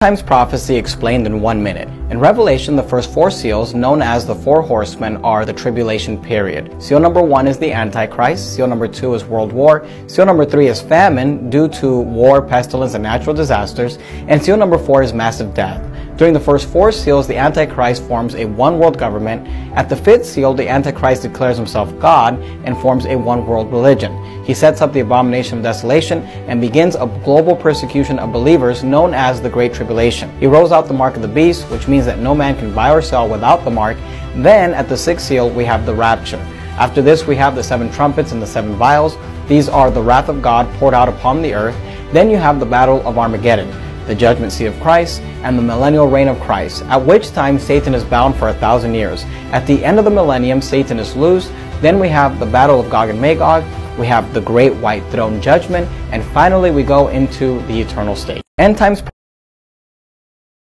Times prophecy explained in one minute. In Revelation, the first four seals, known as the four horsemen, are the tribulation period. Seal number one is the Antichrist. Seal number two is World War. Seal number three is famine due to war, pestilence, and natural disasters. And seal number four is massive death. During the first four seals, the Antichrist forms a one world government. At the fifth seal, the Antichrist declares himself God and forms a one world religion. He sets up the abomination of desolation and begins a global persecution of believers known as the Great Tribulation. He rolls out the mark of the beast, which means that no man can buy or sell without the mark. Then, at the sixth seal, we have the rapture. After this, we have the seven trumpets and the seven vials. These are the wrath of God poured out upon the earth. Then you have the battle of Armageddon the judgment seat of Christ, and the millennial reign of Christ, at which time Satan is bound for a thousand years. At the end of the millennium, Satan is loosed. Then we have the battle of Gog and Magog, we have the great white throne judgment, and finally we go into the eternal state. End times